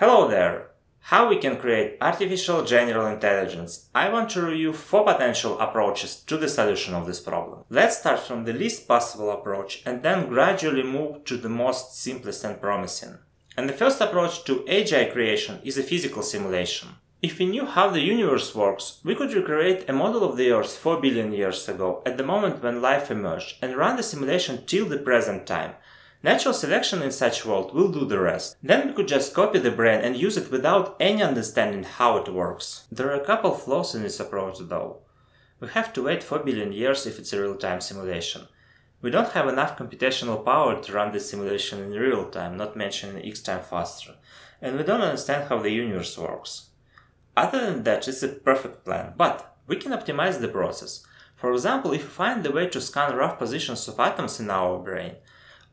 Hello there! How we can create artificial general intelligence. I want to review four potential approaches to the solution of this problem. Let's start from the least possible approach and then gradually move to the most simplest and promising. And the first approach to AGI creation is a physical simulation. If we knew how the universe works, we could recreate a model of the Earth 4 billion years ago, at the moment when life emerged, and run the simulation till the present time. Natural selection in such world will do the rest. Then we could just copy the brain and use it without any understanding how it works. There are a couple flaws in this approach though. We have to wait 4 billion years if it's a real-time simulation. We don't have enough computational power to run this simulation in real time, not mentioning x time faster. And we don't understand how the universe works. Other than that, it's a perfect plan, but we can optimize the process. For example, if we find the way to scan rough positions of atoms in our brain,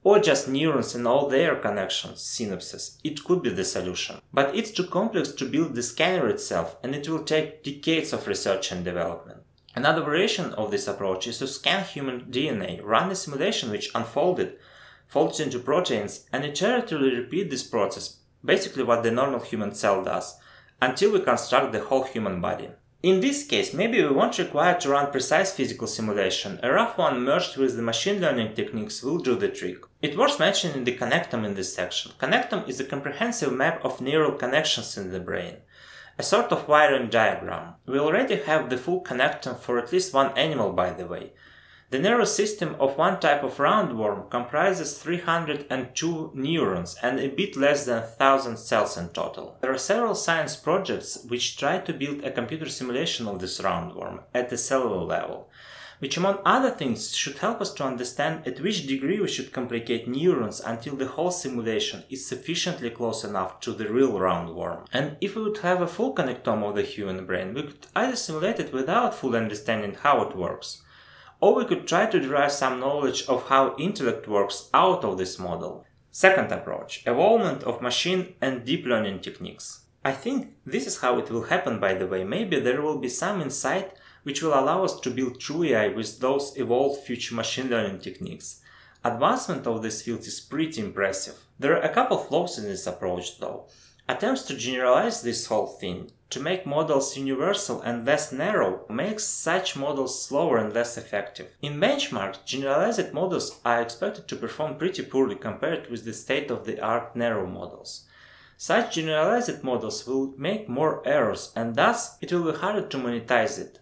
or just neurons and all their connections, synapses, it could be the solution. But it's too complex to build the scanner itself and it will take decades of research and development. Another variation of this approach is to scan human DNA, run a simulation which unfolded, folds into proteins and iteratively repeat this process, basically what the normal human cell does, until we construct the whole human body. In this case, maybe we won't require to run precise physical simulation, a rough one merged with the machine learning techniques will do the trick. It worth mentioning the connectome in this section. Connectome is a comprehensive map of neural connections in the brain, a sort of wiring diagram. We already have the full connectome for at least one animal by the way, the nervous system of one type of roundworm comprises 302 neurons and a bit less than 1000 cells in total. There are several science projects which try to build a computer simulation of this roundworm at the cellular level, which among other things should help us to understand at which degree we should complicate neurons until the whole simulation is sufficiently close enough to the real roundworm. And if we would have a full connectome of the human brain, we could either simulate it without full understanding how it works, or we could try to derive some knowledge of how intellect works out of this model. Second approach, evolvement of machine and deep learning techniques. I think this is how it will happen by the way, maybe there will be some insight which will allow us to build true AI with those evolved future machine learning techniques. Advancement of this field is pretty impressive. There are a couple flaws in this approach though. Attempts to generalize this whole thing, to make models universal and less narrow, makes such models slower and less effective. In benchmarks, generalized models are expected to perform pretty poorly compared with the state-of-the-art narrow models. Such generalized models will make more errors and thus it will be harder to monetize it.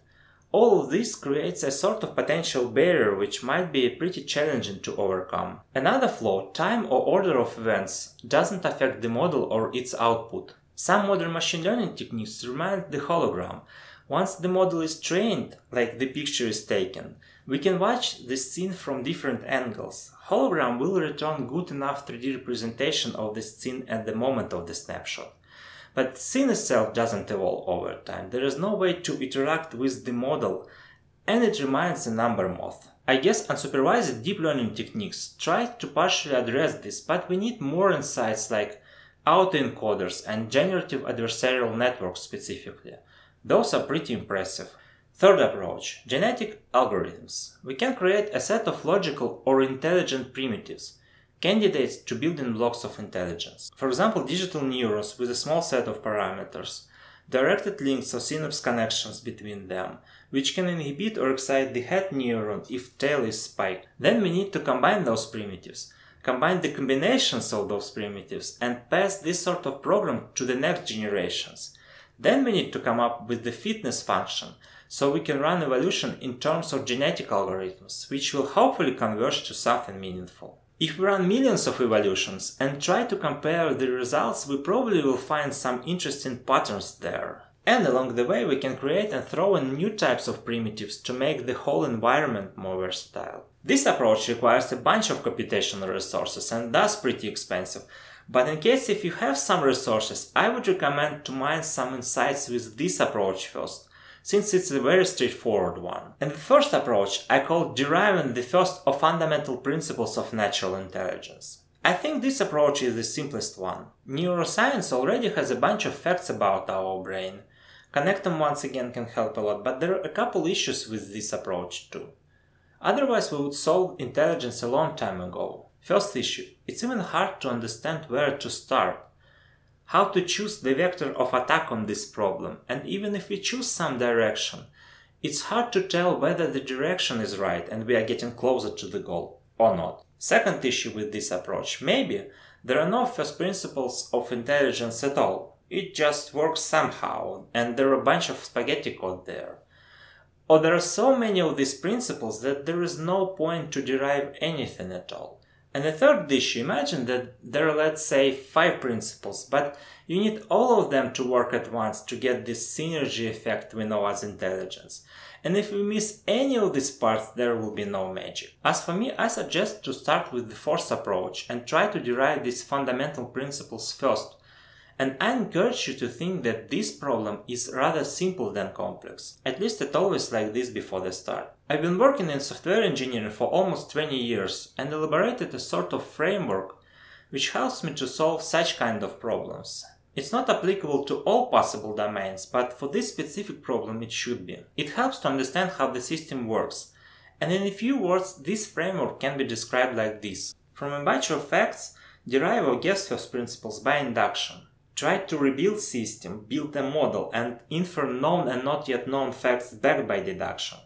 All of this creates a sort of potential barrier which might be pretty challenging to overcome. Another flaw, time or order of events, doesn't affect the model or its output. Some modern machine learning techniques remind the hologram. Once the model is trained, like the picture is taken, we can watch the scene from different angles. Hologram will return good enough 3D representation of the scene at the moment of the snapshot. But scene itself doesn't evolve over time. There is no way to interact with the model and it remains a number moth. I guess unsupervised deep learning techniques try to partially address this, but we need more insights like autoencoders and generative adversarial networks specifically. Those are pretty impressive. Third approach, genetic algorithms. We can create a set of logical or intelligent primitives candidates to building blocks of intelligence. For example, digital neurons with a small set of parameters, directed links or synapse connections between them, which can inhibit or excite the head neuron if tail is spiked. Then we need to combine those primitives, combine the combinations of those primitives and pass this sort of program to the next generations. Then we need to come up with the fitness function, so we can run evolution in terms of genetic algorithms, which will hopefully converge to something meaningful. If we run millions of evolutions and try to compare the results, we probably will find some interesting patterns there. And along the way we can create and throw in new types of primitives to make the whole environment more versatile. This approach requires a bunch of computational resources and thus pretty expensive, but in case if you have some resources, I would recommend to mine some insights with this approach first, since it's a very straightforward one. And the first approach I call deriving the first of fundamental principles of natural intelligence. I think this approach is the simplest one. Neuroscience already has a bunch of facts about our brain. Connectome once again can help a lot, but there are a couple issues with this approach too. Otherwise we would solve intelligence a long time ago. First issue, it's even hard to understand where to start. how to choose the vector of attack on this problem, and even if we choose some direction, it's hard to tell whether the direction is right and we are getting closer to the goal or not. Second issue with this approach, maybe there are no first principles of intelligence at all. It just works somehow, and there are a bunch of spaghetti code there. Or there are so many of these principles that there is no point to derive anything at all. And the third issue, imagine that there are let's say five principles, but you need all of them to work at once to get this synergy effect we know as intelligence. And if we miss any of these parts, there will be no magic. As for me, I suggest to start with the force approach and try to derive these fundamental principles first and I encourage you to think that this problem is rather simple than complex. At least it always like this before the start. I've been working in software engineering for almost 20 years and elaborated a sort of framework which helps me to solve such kind of problems. It's not applicable to all possible domains, but for this specific problem it should be. It helps to understand how the system works. And in a few words, this framework can be described like this. From a bunch of facts, derive or guess first principles by induction. Try to rebuild system, build a model and infer known and not yet known facts backed by deduction,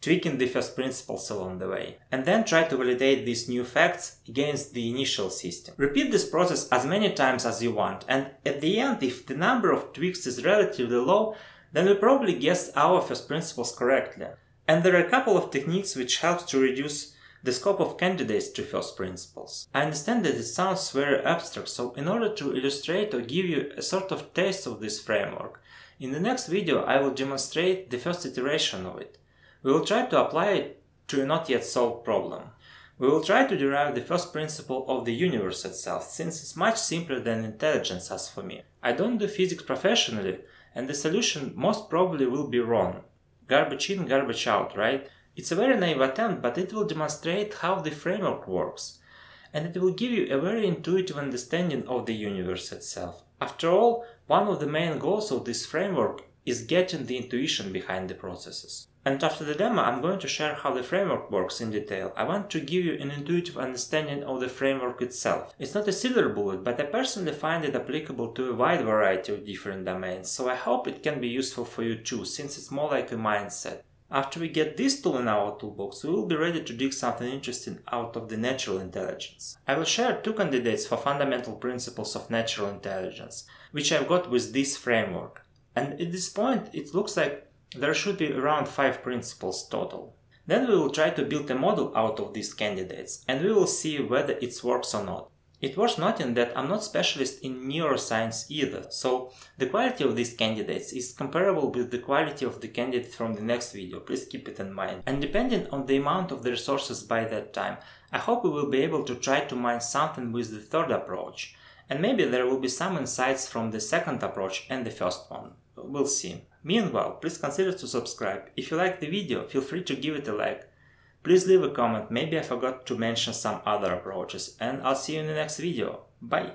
tweaking the first principles along the way. And then try to validate these new facts against the initial system. Repeat this process as many times as you want and at the end if the number of tweaks is relatively low, then we probably guessed our first principles correctly. And there are a couple of techniques which help to reduce the scope of candidates to first principles. I understand that it sounds very abstract, so in order to illustrate or give you a sort of taste of this framework, in the next video I will demonstrate the first iteration of it. We will try to apply it to a not yet solved problem. We will try to derive the first principle of the universe itself, since it's much simpler than intelligence as for me. I don't do physics professionally, and the solution most probably will be wrong. Garbage in, garbage out, right? It's a very naive attempt, but it will demonstrate how the framework works, and it will give you a very intuitive understanding of the universe itself. After all, one of the main goals of this framework is getting the intuition behind the processes. And after the demo, I'm going to share how the framework works in detail. I want to give you an intuitive understanding of the framework itself. It's not a silver bullet, but I personally find it applicable to a wide variety of different domains, so I hope it can be useful for you too, since it's more like a mindset. After we get this tool in our toolbox, we will be ready to dig something interesting out of the natural intelligence. I will share two candidates for fundamental principles of natural intelligence, which I've got with this framework. And at this point, it looks like there should be around 5 principles total. Then we will try to build a model out of these candidates, and we will see whether it works or not. It worth noting that I'm not specialist in neuroscience either, so the quality of these candidates is comparable with the quality of the candidate from the next video, please keep it in mind. And depending on the amount of the resources by that time, I hope we will be able to try to mine something with the third approach, and maybe there will be some insights from the second approach and the first one. We'll see. Meanwhile, please consider to subscribe. If you like the video, feel free to give it a like. Please leave a comment, maybe I forgot to mention some other approaches and I'll see you in the next video. Bye!